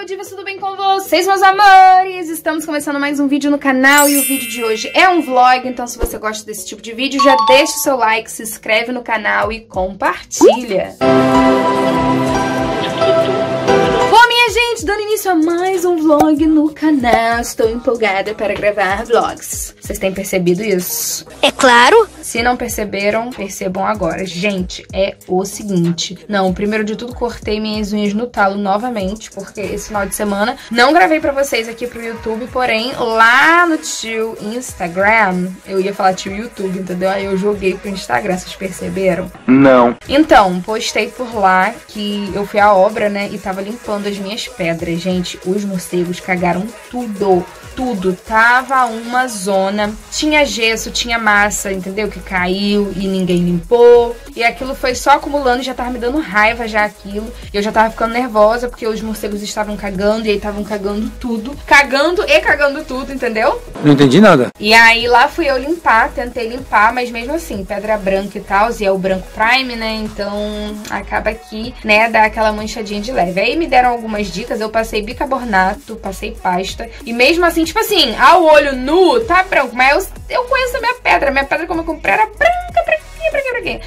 Carol Divas, tudo bem com vocês, meus amores? Estamos começando mais um vídeo no canal e o vídeo de hoje é um vlog, então se você gosta desse tipo de vídeo, já deixa o seu like, se inscreve no canal e compartilha. Minha gente, dando início a mais um vlog no canal, estou empolgada para gravar vlogs. Vocês têm percebido isso? É claro. Se não perceberam, percebam agora. Gente, é o seguinte. Não, primeiro de tudo, cortei minhas unhas no talo novamente, porque esse final de semana não gravei pra vocês aqui pro YouTube, porém, lá no tio Instagram, eu ia falar tio YouTube, entendeu? Aí eu joguei pro Instagram, vocês perceberam? Não. Então, postei por lá que eu fui à obra, né, e tava limpando as minhas pedras. Gente, os morcegos cagaram tudo tudo. Tava uma zona. Tinha gesso, tinha massa, entendeu? Que caiu e ninguém limpou. E aquilo foi só acumulando, já tava me dando raiva já aquilo. E eu já tava ficando nervosa porque os morcegos estavam cagando e aí estavam cagando tudo. Cagando e cagando tudo, entendeu? Não entendi nada. E aí lá fui eu limpar, tentei limpar, mas mesmo assim, pedra branca e tal, e é o branco prime, né? Então acaba aqui, né, dá aquela manchadinha de leve. Aí me deram algumas dicas, eu passei bicarbonato, passei pasta, e mesmo assim, tipo assim, ao olho nu, tá branco, mas eu, eu conheço a minha pedra, minha pedra como eu comprei era branca,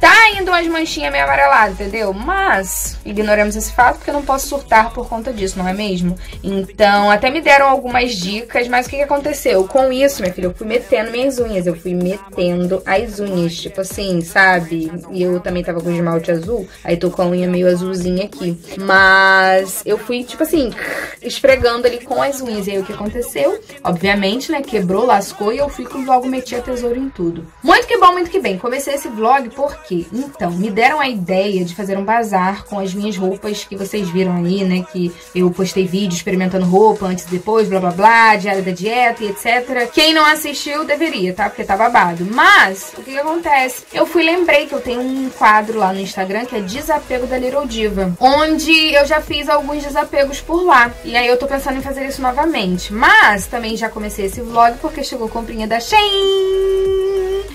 Tá indo umas manchinhas meio amareladas, entendeu? Mas ignoramos esse fato porque eu não posso surtar por conta disso, não é mesmo? Então, até me deram algumas dicas, mas o que, que aconteceu? Com isso, minha filha, eu fui metendo minhas unhas, eu fui metendo as unhas, tipo assim, sabe? E eu também tava com esmalte azul, aí tô com a unha meio azulzinha aqui. Mas eu fui, tipo assim, esfregando ali com as unhas. E aí o que aconteceu? Obviamente, né? Quebrou, lascou e eu fui logo meti a tesoura em tudo. Muito que bom, muito que bem. Comecei esse vlog porque, então, me deram a ideia de fazer um bazar com as minhas roupas que vocês viram aí, né? Que eu postei vídeo experimentando roupa antes e depois, blá blá blá, diário da dieta e etc. Quem não assistiu deveria, tá? Porque tá babado. Mas, o que, que acontece? Eu fui lembrei que eu tenho um quadro lá no Instagram que é Desapego da Little Diva, onde eu já fiz alguns desapegos por lá. E aí eu tô pensando em fazer isso novamente. Mas também já comecei esse vlog porque chegou comprinha da Shein.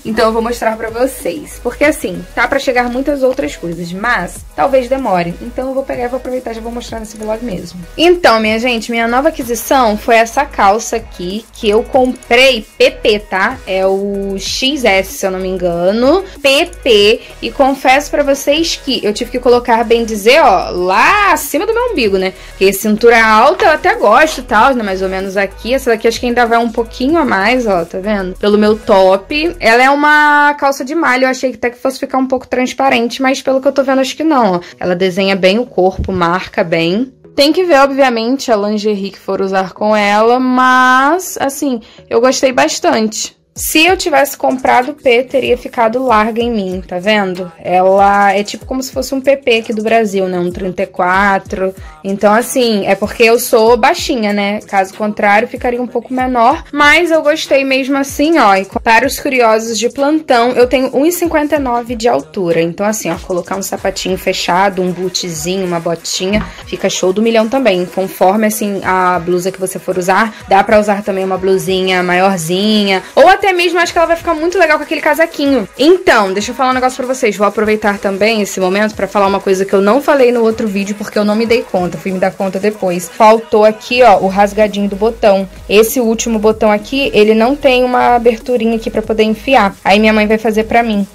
Então eu vou mostrar pra vocês. Porque assim, tá pra chegar muitas outras coisas, mas talvez demore. Então eu vou pegar e vou aproveitar e já vou mostrar nesse vlog mesmo. Então, minha gente, minha nova aquisição foi essa calça aqui, que eu comprei PP, tá? É o XS, se eu não me engano. PP. E confesso pra vocês que eu tive que colocar, bem dizer, ó, lá acima do meu umbigo, né? Porque cintura alta eu até gosto e tal, né? Mais ou menos aqui. Essa daqui acho que ainda vai um pouquinho a mais, ó, tá vendo? Pelo meu top. Ela é uma calça de malha, eu achei que até que fosse ficar um pouco transparente, mas pelo que eu tô vendo, acho que não. Ela desenha bem o corpo, marca bem. Tem que ver, obviamente, a lingerie que for usar com ela, mas, assim, eu gostei bastante. Se eu tivesse comprado o P, teria ficado larga em mim, tá vendo? Ela é tipo como se fosse um PP aqui do Brasil, né? Um 34. Então, assim, é porque eu sou baixinha, né? Caso contrário, ficaria um pouco menor. Mas eu gostei mesmo assim, ó. E para os curiosos de plantão, eu tenho 1,59 de altura. Então, assim, ó, colocar um sapatinho fechado, um bootzinho, uma botinha, fica show do milhão também. Conforme, assim, a blusa que você for usar, dá pra usar também uma blusinha maiorzinha. Ou até mesmo acho que ela vai ficar muito legal com aquele casaquinho. Então, deixa eu falar um negócio pra vocês. Vou aproveitar também esse momento para falar uma coisa que eu não falei no outro vídeo porque eu não me dei conta. Fui me dar conta depois. Faltou aqui, ó, o rasgadinho do botão. Esse último botão aqui, ele não tem uma aberturinha aqui para poder enfiar. Aí minha mãe vai fazer pra mim.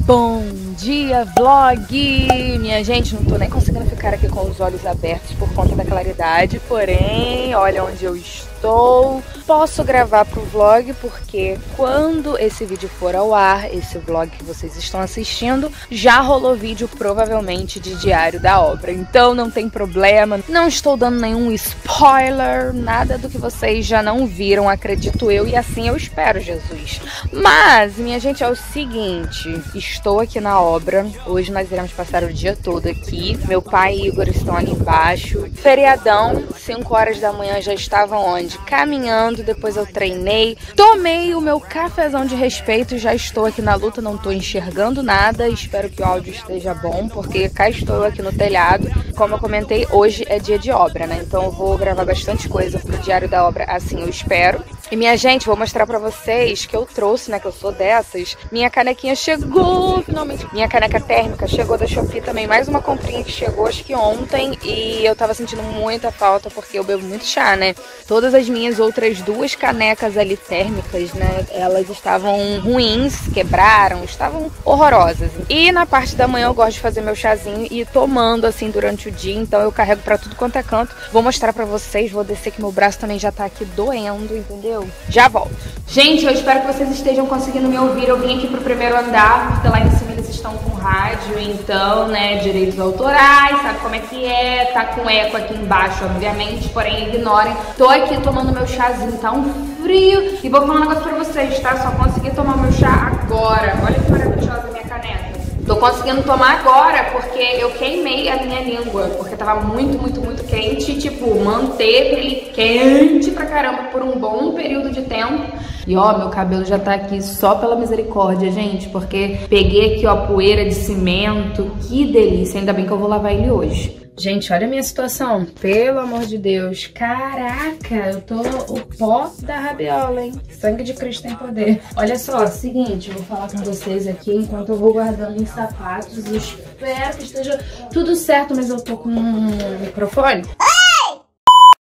Bom dia, vlog! Minha gente, não tô nem conseguindo ficar aqui com os olhos abertos por conta da claridade, porém, olha onde eu estou. Posso gravar pro vlog porque quando esse vídeo for ao ar, esse vlog que vocês estão assistindo, já rolou vídeo provavelmente de diário da obra. Então não tem problema, não estou dando nenhum spoiler, nada do que vocês já não viram, acredito eu, e assim eu espero, Jesus. Mas, minha gente, é o seguinte, estou aqui na obra, hoje nós iremos passar o dia todo aqui. Meu pai e Igor estão ali embaixo. Feriadão, 5 horas da manhã já estavam onde? caminhando, depois eu treinei, tomei o meu cafezão de respeito, já estou aqui na luta, não estou enxergando nada, espero que o áudio esteja bom, porque cá estou aqui no telhado. Como eu comentei, hoje é dia de obra, né? Então eu vou gravar bastante coisa pro Diário da Obra, assim eu espero. E minha gente, vou mostrar pra vocês que eu trouxe, né, que eu sou dessas. Minha canequinha chegou, finalmente. Minha caneca térmica chegou da Shopee também. Mais uma comprinha que chegou, acho que ontem. E eu tava sentindo muita falta, porque eu bebo muito chá, né? Todas as minhas outras duas canecas ali térmicas, né? Elas estavam ruins, quebraram, estavam horrorosas. E na parte da manhã eu gosto de fazer meu chazinho e ir tomando assim durante o dia, então eu carrego para tudo quanto é canto. Vou mostrar para vocês, vou descer que meu braço também já tá aqui doendo, entendeu? Já volto. Gente, eu espero que vocês estejam conseguindo me ouvir. Eu vim aqui pro primeiro andar, porque lá em cima eles estão com rádio, então, né, direitos autorais, sabe como é que é? Tá com eco aqui embaixo, obviamente, porém ignorem. Tô aqui tomando meu chazinho, tá um frio. E vou falar um negócio pra vocês, tá? Só consegui tomar meu chá agora. Olha que maravilhosa minha caneca. Tô conseguindo tomar agora porque eu queimei a minha língua, porque tava muito, muito, muito quente, tipo, manteve ele quente pra caramba por um bom período de tempo. E ó, meu cabelo já tá aqui só pela misericórdia, gente, porque peguei aqui, ó, poeira de cimento. Que delícia, ainda bem que eu vou lavar ele hoje. Gente, olha a minha situação. Pelo amor de Deus. Caraca, eu tô o pó da rabiola, hein? Sangue de Cristo tem poder. Olha só, seguinte, eu vou falar com vocês aqui enquanto eu vou guardando os sapatos. Espero que esteja tudo certo, mas eu tô com um microfone.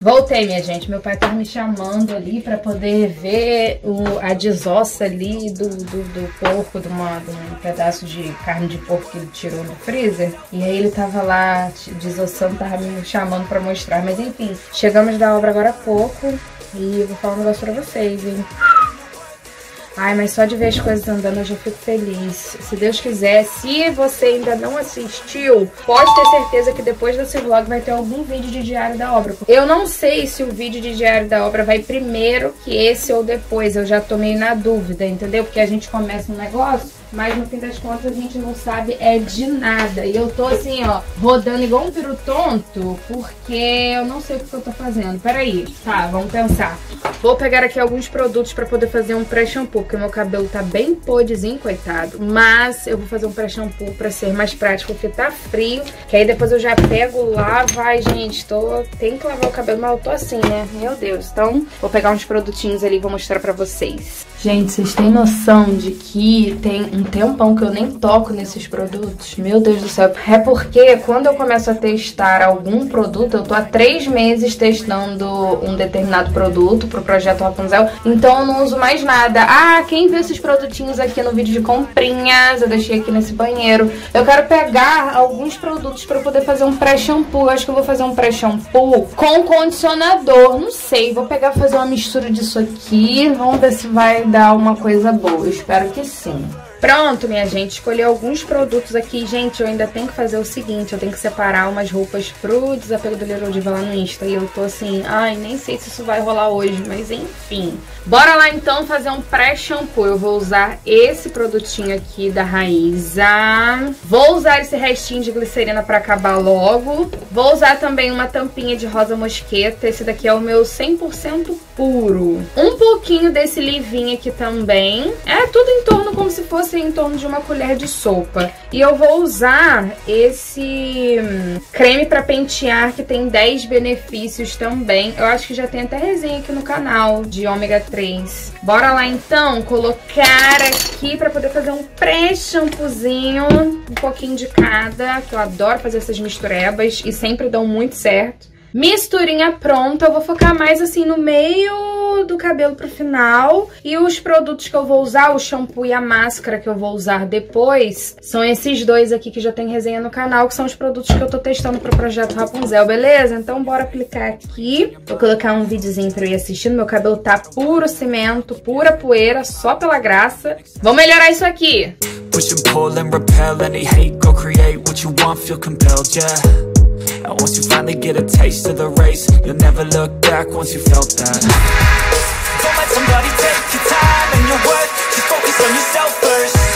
Voltei, minha gente. Meu pai tava me chamando ali para poder ver o, a desossa ali do, do, do porco, de, uma, de um pedaço de carne de porco que ele tirou do freezer. E aí ele tava lá desossando, tava me chamando para mostrar. Mas enfim, chegamos da obra agora há pouco e vou falar um negócio pra vocês, hein. Ai, mas só de ver as coisas andando eu já fico feliz. Se Deus quiser, se você ainda não assistiu, pode ter certeza que depois desse vlog vai ter algum vídeo de Diário da Obra. Eu não sei se o vídeo de Diário da Obra vai primeiro que esse ou depois. Eu já tô meio na dúvida, entendeu? Porque a gente começa um negócio mas no fim das contas a gente não sabe é de nada. E eu tô assim, ó, rodando igual um peru tonto, porque eu não sei o que eu tô fazendo. Peraí, tá, vamos pensar. Vou pegar aqui alguns produtos pra poder fazer um pré-shampoo, porque meu cabelo tá bem podzinho, coitado. Mas eu vou fazer um pré-shampoo pra ser mais prático, porque tá frio, que aí depois eu já pego, lá, vai, gente, tô... Tem que lavar o cabelo, mas eu tô assim, né? Meu Deus. Então, vou pegar uns produtinhos ali e vou mostrar pra vocês. Gente, vocês têm noção de que tem um tempão que eu nem toco nesses produtos? Meu Deus do céu. É porque quando eu começo a testar algum produto, eu tô há três meses testando um determinado produto pro projeto Rapunzel, então eu não uso mais nada. Ah, quem viu esses produtinhos aqui no vídeo de comprinhas, eu deixei aqui nesse banheiro. Eu quero pegar alguns produtos pra poder fazer um pré-shampoo. Acho que eu vou fazer um pré-shampoo com condicionador. Não sei, vou pegar fazer uma mistura disso aqui. Vamos ver se vai dar uma coisa boa. Eu espero que sim. Pronto, minha gente, escolhi alguns produtos aqui. Gente, eu ainda tenho que fazer o seguinte, eu tenho que separar umas roupas pro desapego do Little Diva lá no Insta. E eu tô assim, ai, nem sei se isso vai rolar hoje, mas enfim. Bora lá então fazer um pré-shampoo. Eu vou usar esse produtinho aqui da Raíza. Vou usar esse restinho de glicerina pra acabar logo. Vou usar também uma tampinha de rosa mosqueta. Esse daqui é o meu 100% puro. Um pouquinho desse livinho aqui também. É tudo em torno como se fosse em torno de uma colher de sopa. E eu vou usar esse hum, creme pra pentear que tem 10 benefícios também. Eu acho que já tem até resenha aqui no canal de ômega 3. Bora lá então colocar aqui pra poder fazer um pré-shampoozinho, um pouquinho de cada, que eu adoro fazer essas misturebas e sempre dão muito certo. Misturinha pronta, eu vou focar mais assim no meio do cabelo pro final. E os produtos que eu vou usar, o shampoo e a máscara que eu vou usar depois, são esses dois aqui que já tem resenha no canal, que são os produtos que eu tô testando pro projeto Rapunzel, beleza? Então bora aplicar aqui. Vou colocar um videozinho pra eu ir assistindo. Meu cabelo tá puro cimento, pura poeira, só pela graça. Vamos melhorar isso aqui. Push and pull and repel any hate, go create what you want, feel compelled, yeah. And once you finally get a taste of the race. You'll never look back once you felt that. Don't let somebody take your time and your worth. Just focus on yourself first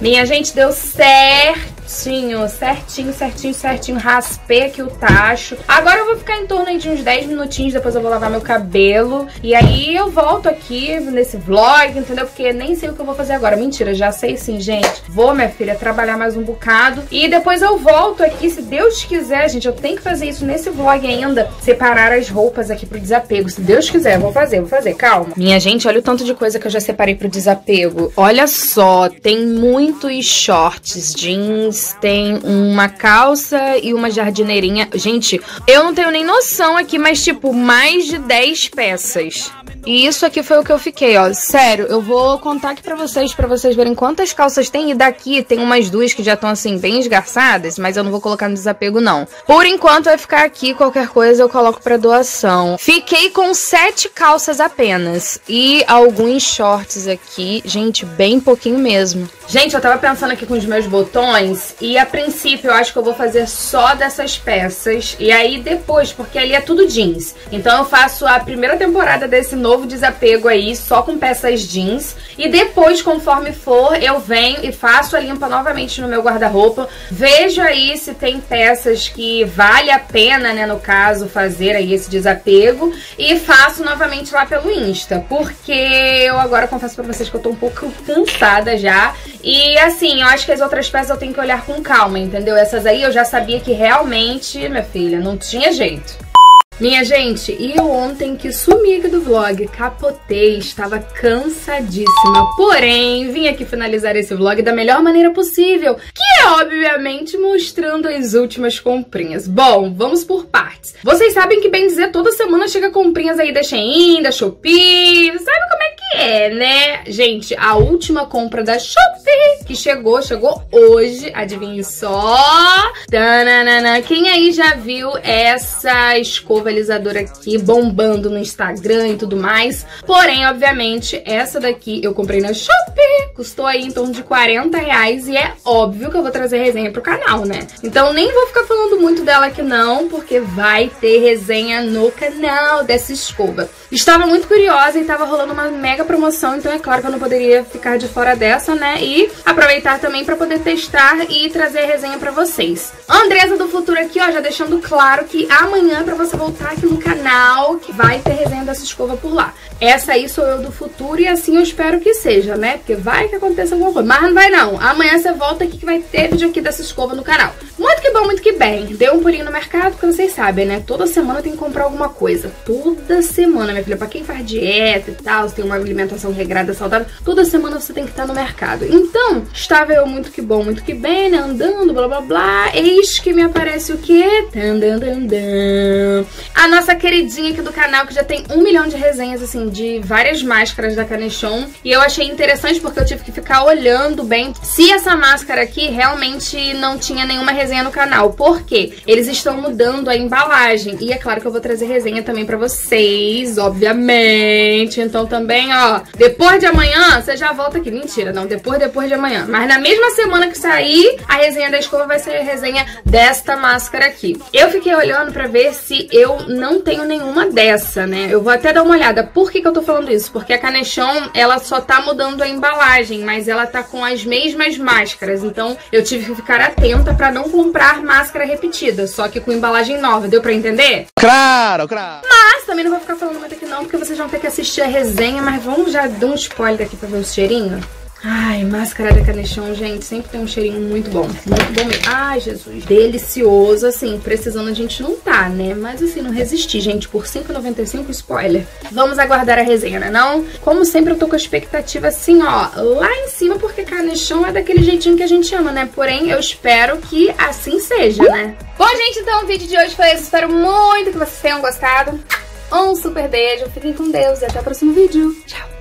Minha gente, deu certinho, certinho certinho, certinho, certinho. Raspei aqui o tacho. Agora eu vou ficar em torno de uns 10 minutinhos, depois eu vou lavar meu cabelo. E aí eu volto aqui nesse vlog, entendeu? Porque nem sei o que eu vou fazer agora. Mentira, já sei sim, gente. Vou, minha filha, trabalhar mais um bocado. E depois eu volto aqui, se Deus quiser, gente. Eu tenho que fazer isso nesse vlog ainda. Separar as roupas aqui pro desapego. Se Deus quiser, vou fazer, vou fazer. Calma. Minha gente, olha o tanto de coisa que eu já separei pro desapego. Olha só, tem muitos shorts, jeans, tem uma calça e uma jardineirinha. Gente, eu não tenho nem noção aqui, mas tipo, mais de 10 peças. E isso aqui foi o que eu fiquei, ó. Sério, eu vou contar aqui pra vocês, pra vocês verem quantas calças tem. E daqui tem umas duas que já estão, assim, bem esgarçadas, mas eu não vou colocar no desapego, não. Por enquanto vai ficar aqui, qualquer coisa eu coloco pra doação. Fiquei com sete calças apenas. E alguns shorts aqui. Gente, bem pouquinho mesmo. Gente, eu tava pensando aqui com os meus botões e a princípio eu acho que eu vou fazer só dessas peças e aí depois, porque ali é tudo jeans. Então eu faço a primeira temporada desse novo desapego aí só com peças jeans e depois, conforme for, eu venho e faço a limpa novamente no meu guarda-roupa. Vejo aí se tem peças que vale a pena, né, no caso, fazer aí esse desapego e faço novamente lá pelo Insta, porque eu agora confesso pra vocês que eu tô um pouco cansada já e assim, eu acho que as outras peças eu tenho que olhar calma, entendeu? Essas aí eu já sabia que realmente, minha filha, não tinha jeito. Minha gente, e eu ontem que sumi do vlog, capotei, estava cansadíssima. Porém, vim aqui finalizar esse vlog da melhor maneira possível, que é, obviamente, mostrando as últimas comprinhas. Bom, vamos por partes. Vocês sabem que, bem dizer, toda semana chega comprinhas aí da Shein, da Shopee, sabe como é que é, né? Gente, a última compra da Shopee, que chegou, chegou hoje, adivinhe só. Tananana. Quem aí já viu essa escova aqui bombando no Instagram e tudo mais. Porém, obviamente, essa daqui eu comprei na Shopee. Custou aí em torno de 40 reais e é óbvio que eu vou trazer resenha pro canal, né? Então nem vou ficar falando muito dela aqui não, porque vai ter resenha no canal dessa escova. Estava muito curiosa e tava rolando uma mega promoção, então é claro que eu não poderia ficar de fora dessa, né? E aproveitar também para poder testar e trazer resenha para vocês. Andresa do Futuro aqui, ó, já deixando claro que amanhã para você voltar aqui no canal que vai ter resenha dessa escova por lá. Essa aí sou eu do futuro e assim eu espero que seja, né? Porque vai que aconteça alguma coisa. Mas não vai não. Amanhã você volta aqui que vai ter vídeo aqui dessa escova no canal. Muito que bom, muito que bem. Deu um pulinho no mercado, porque vocês sabem, né? Toda semana tem que comprar alguma coisa. Toda semana, minha filha. Pra quem faz dieta e tal, se tem uma alimentação regrada, saudável, toda semana você tem que estar no mercado. Então, estava eu muito que bom, muito que bem, né? Andando, blá blá blá. Eis que me aparece o quê? Tandandandam a nossa queridinha aqui do canal, que já tem um milhão de resenhas, assim, de várias máscaras da Canechon. E eu achei interessante porque eu tive que ficar olhando bem se essa máscara aqui realmente não tinha nenhuma resenha no canal. Por quê? Eles estão mudando a embalagem. E é claro que eu vou trazer resenha também pra vocês, obviamente. Então também, ó, depois de amanhã, você já volta aqui. Mentira, não, depois, depois de amanhã. Mas na mesma semana que sair, a resenha da escova vai ser a resenha desta máscara aqui. Eu fiquei olhando pra ver se eu não tenho nenhuma dessa, né? Eu vou até dar uma olhada. Por que, que eu tô falando isso? Porque a Canechon, ela só tá mudando a embalagem, mas ela tá com as mesmas máscaras. Então, eu tive que ficar atenta pra não comprar máscara repetida, só que com embalagem nova. Deu pra entender? Claro, claro. Mas também não vou ficar falando muito aqui não, porque vocês vão ter que assistir a resenha, mas vamos já dar um spoiler aqui pra ver o cheirinho? Ai, máscara da Canechon, gente, sempre tem um cheirinho muito bom. Muito bom mesmo. Ai, Jesus. Delicioso, assim, precisando a gente não tá, né? Mas assim, não resisti, gente, por R$5,95, spoiler. Vamos aguardar a resenha, né não? Como sempre, eu tô com a expectativa assim, ó, lá em cima, porque Canechon é daquele jeitinho que a gente ama, né? Porém, eu espero que assim seja, né? Bom, gente, então o vídeo de hoje foi esse. Espero muito que vocês tenham gostado. Um super beijo, fiquem com Deus e até o próximo vídeo. Tchau!